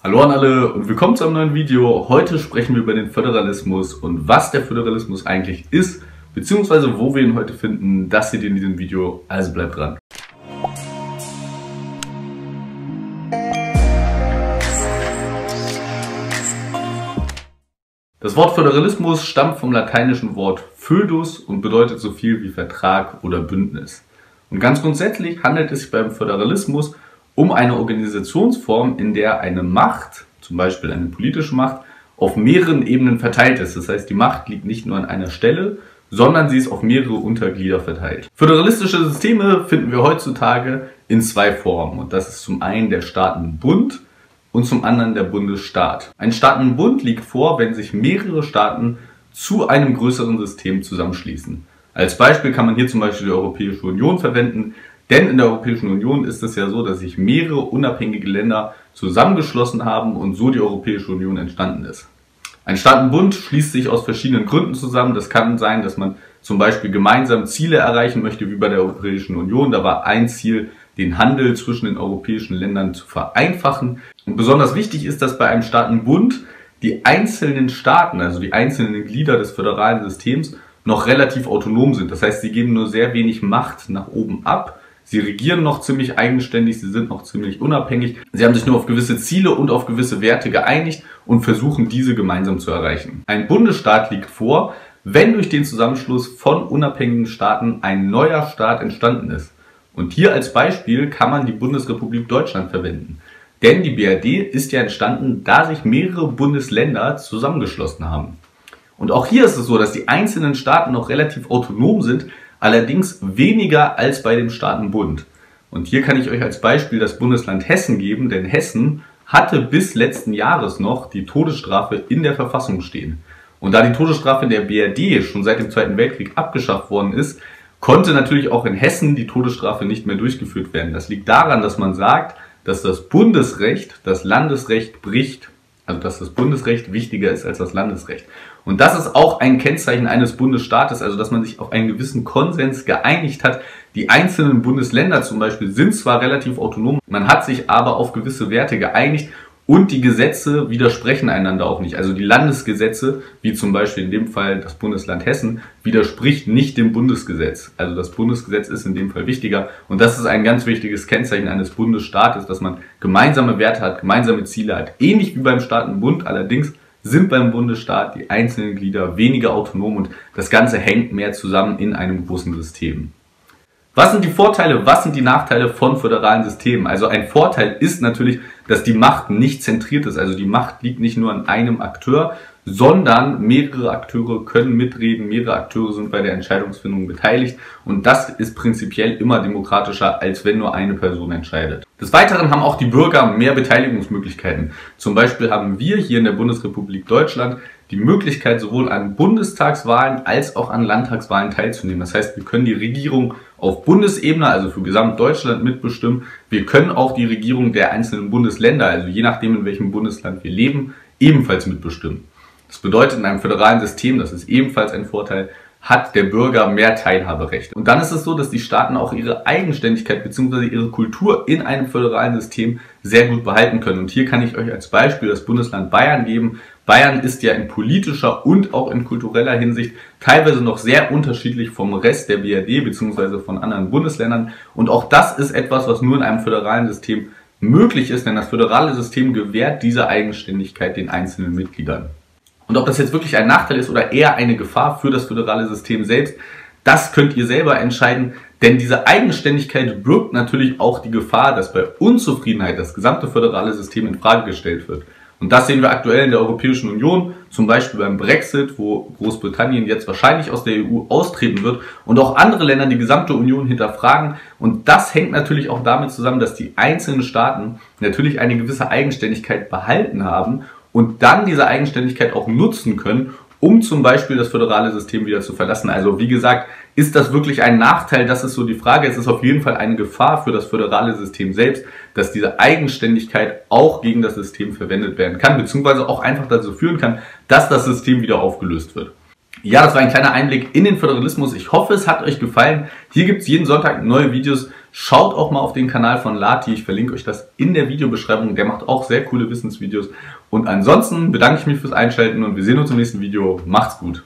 Hallo an alle und willkommen zu einem neuen Video. Heute sprechen wir über den Föderalismus und was der Föderalismus eigentlich ist, beziehungsweise wo wir ihn heute finden. Das seht ihr in diesem Video, also bleibt dran. Das Wort Föderalismus stammt vom lateinischen Wort födus und bedeutet so viel wie Vertrag oder Bündnis. Und ganz grundsätzlich handelt es sich beim Föderalismus um eine Organisationsform, in der eine Macht, zum Beispiel eine politische Macht, auf mehreren Ebenen verteilt ist. Das heißt, die Macht liegt nicht nur an einer Stelle, sondern sie ist auf mehrere Unterglieder verteilt. Föderalistische Systeme finden wir heutzutage in zwei Formen. Und das ist zum einen der Staatenbund und zum anderen der Bundesstaat. Ein Staatenbund liegt vor, wenn sich mehrere Staaten zu einem größeren System zusammenschließen. Als Beispiel kann man hier zum Beispiel die Europäische Union verwenden, denn in der Europäischen Union ist es ja so, dass sich mehrere unabhängige Länder zusammengeschlossen haben und so die Europäische Union entstanden ist. Ein Staatenbund schließt sich aus verschiedenen Gründen zusammen. Das kann sein, dass man zum Beispiel gemeinsam Ziele erreichen möchte, wie bei der Europäischen Union. Da war ein Ziel, den Handel zwischen den europäischen Ländern zu vereinfachen. Und besonders wichtig ist, dass bei einem Staatenbund die einzelnen Staaten, also die einzelnen Glieder des föderalen Systems, noch relativ autonom sind. Das heißt, sie geben nur sehr wenig Macht nach oben ab Sie regieren noch ziemlich eigenständig, sie sind noch ziemlich unabhängig. Sie haben sich nur auf gewisse Ziele und auf gewisse Werte geeinigt und versuchen diese gemeinsam zu erreichen. Ein Bundesstaat liegt vor, wenn durch den Zusammenschluss von unabhängigen Staaten ein neuer Staat entstanden ist. Und hier als Beispiel kann man die Bundesrepublik Deutschland verwenden. Denn die BRD ist ja entstanden, da sich mehrere Bundesländer zusammengeschlossen haben. Und auch hier ist es so, dass die einzelnen Staaten noch relativ autonom sind, allerdings weniger als bei dem Staatenbund. Und hier kann ich euch als Beispiel das Bundesland Hessen geben, denn Hessen hatte bis letzten Jahres noch die Todesstrafe in der Verfassung stehen. Und da die Todesstrafe in der BRD schon seit dem Zweiten Weltkrieg abgeschafft worden ist, konnte natürlich auch in Hessen die Todesstrafe nicht mehr durchgeführt werden. Das liegt daran, dass man sagt, dass das Bundesrecht das Landesrecht bricht also dass das Bundesrecht wichtiger ist als das Landesrecht. Und das ist auch ein Kennzeichen eines Bundesstaates, also dass man sich auf einen gewissen Konsens geeinigt hat. Die einzelnen Bundesländer zum Beispiel sind zwar relativ autonom, man hat sich aber auf gewisse Werte geeinigt und die Gesetze widersprechen einander auch nicht. Also die Landesgesetze, wie zum Beispiel in dem Fall das Bundesland Hessen, widerspricht nicht dem Bundesgesetz. Also das Bundesgesetz ist in dem Fall wichtiger. Und das ist ein ganz wichtiges Kennzeichen eines Bundesstaates, dass man gemeinsame Werte hat, gemeinsame Ziele hat. Ähnlich wie beim Staatenbund allerdings sind beim Bundesstaat die einzelnen Glieder weniger autonom und das Ganze hängt mehr zusammen in einem großen System. Was sind die Vorteile, was sind die Nachteile von föderalen Systemen? Also ein Vorteil ist natürlich, dass die Macht nicht zentriert ist. Also die Macht liegt nicht nur an einem Akteur, sondern mehrere Akteure können mitreden, mehrere Akteure sind bei der Entscheidungsfindung beteiligt und das ist prinzipiell immer demokratischer, als wenn nur eine Person entscheidet. Des Weiteren haben auch die Bürger mehr Beteiligungsmöglichkeiten. Zum Beispiel haben wir hier in der Bundesrepublik Deutschland die Möglichkeit, sowohl an Bundestagswahlen als auch an Landtagswahlen teilzunehmen. Das heißt, wir können die Regierung auf Bundesebene, also für Gesamtdeutschland mitbestimmen. Wir können auch die Regierung der einzelnen Bundesländer, also je nachdem, in welchem Bundesland wir leben, ebenfalls mitbestimmen. Das bedeutet in einem föderalen System, das ist ebenfalls ein Vorteil, hat der Bürger mehr Teilhaberecht. Und dann ist es so, dass die Staaten auch ihre Eigenständigkeit bzw. ihre Kultur in einem föderalen System sehr gut behalten können. Und hier kann ich euch als Beispiel das Bundesland Bayern geben. Bayern ist ja in politischer und auch in kultureller Hinsicht teilweise noch sehr unterschiedlich vom Rest der BRD bzw. von anderen Bundesländern. Und auch das ist etwas, was nur in einem föderalen System möglich ist, denn das föderale System gewährt diese Eigenständigkeit den einzelnen Mitgliedern. Und ob das jetzt wirklich ein Nachteil ist oder eher eine Gefahr für das föderale System selbst, das könnt ihr selber entscheiden, denn diese Eigenständigkeit birgt natürlich auch die Gefahr, dass bei Unzufriedenheit das gesamte föderale System in Frage gestellt wird. Und das sehen wir aktuell in der Europäischen Union, zum Beispiel beim Brexit, wo Großbritannien jetzt wahrscheinlich aus der EU austreten wird und auch andere Länder die gesamte Union hinterfragen. Und das hängt natürlich auch damit zusammen, dass die einzelnen Staaten natürlich eine gewisse Eigenständigkeit behalten haben und dann diese Eigenständigkeit auch nutzen können, um zum Beispiel das föderale System wieder zu verlassen. Also wie gesagt, ist das wirklich ein Nachteil? Das ist so die Frage. Es ist auf jeden Fall eine Gefahr für das föderale System selbst, dass diese Eigenständigkeit auch gegen das System verwendet werden kann, beziehungsweise auch einfach dazu führen kann, dass das System wieder aufgelöst wird. Ja, das war ein kleiner Einblick in den Föderalismus. Ich hoffe, es hat euch gefallen. Hier gibt's jeden Sonntag neue Videos Schaut auch mal auf den Kanal von Lati. Ich verlinke euch das in der Videobeschreibung. Der macht auch sehr coole Wissensvideos. Und ansonsten bedanke ich mich fürs Einschalten und wir sehen uns im nächsten Video. Macht's gut.